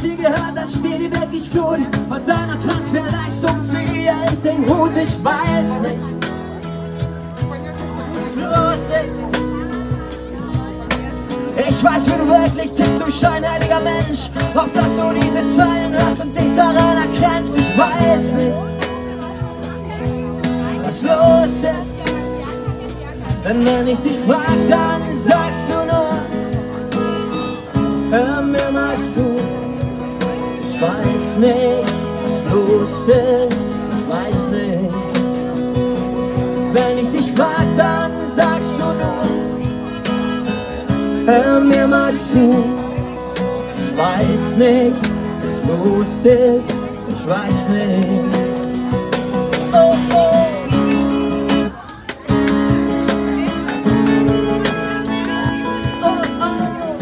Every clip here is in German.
sie gehört, das steht dir wirklich gut. Von deiner Transferleistung ziehe ich den Hut, ich weiß nicht, was los ist. Ich weiß, wie du wirklich tickst, du scheinheiliger Mensch. Auf dass du diese Zeilen hörst und erkennst, ich weiß nicht, was los ist. Denn wenn ich dich frag, dann sagst du nur, hör mir mal zu. Ich weiß nicht, was los ist, ich weiß nicht. Wenn ich dich frag, dann sagst du nur, hör mir mal zu. Ich weiß nicht, was los ist, ich weiß nicht. Oh, oh. Oh.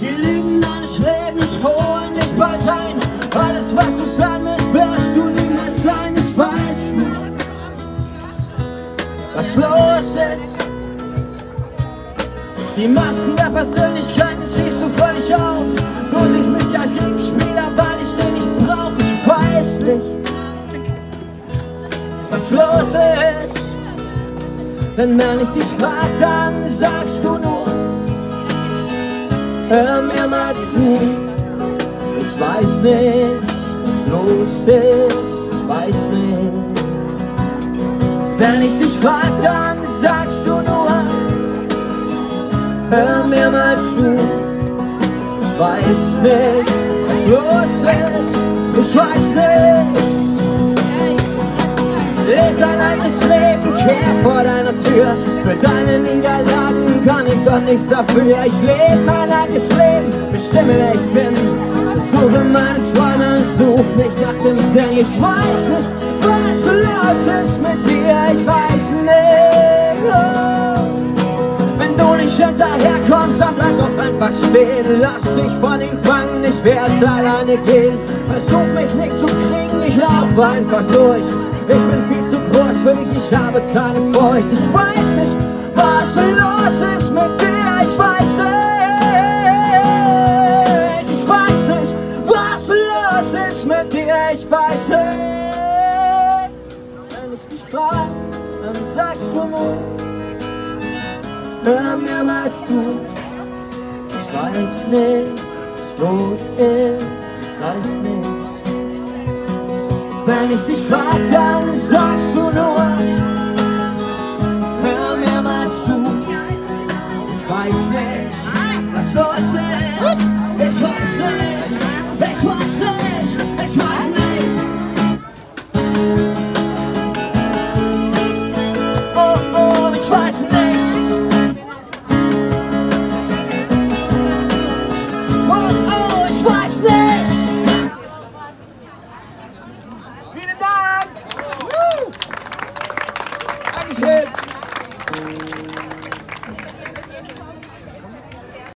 Die Lügen deines Lebens holen dich bald ein. Alles, was du sein wirst du niemals sein. Ich weiß nicht, was los ist. Die Masken der Persönlichkeiten ziehst du völlig auf. Du siehst mich als Gegenspieler, weil ich den nicht brauche. Ich weiß nicht, was los ist. Wenn ich dich frag, dann sagst du nur, hör mir mal zu. Ich weiß nicht, was los ist, ich weiß nicht. Wenn ich dich frag, dann hör mir mal zu. Ich weiß nicht, was los ist, ich weiß nicht. Leb dein eigenes Leben, kehr vor deiner Tür. Für deine Niederlagen kann ich doch nichts dafür. Ich lebe mein eigenes Leben, bestimme wer ich bin. Suche meine Träume, such nicht nach dem Sinn. Ich weiß nicht, was los ist mit dir, ich weiß nicht. Oh. Wenn du nicht hinterherkommst, dann bleib doch einfach stehen. Lass dich von ihm fangen, ich werde alleine gehen. Versuch mich nicht zu kriegen, ich laufe einfach durch. Ich bin viel zu groß für dich, ich habe keine Furcht. Ich weiß nicht, was los ist mit dir, ich weiß nicht. Ich weiß nicht, was los ist mit dir, ich weiß nicht. Wenn ich dich frag, dann sagst du nur, hör mir mal zu. Ich weiß nicht, was los ist, ich weiß nicht. Wenn ich dich frag, dann nur, priceless. Vielen Dank. Dankeschön.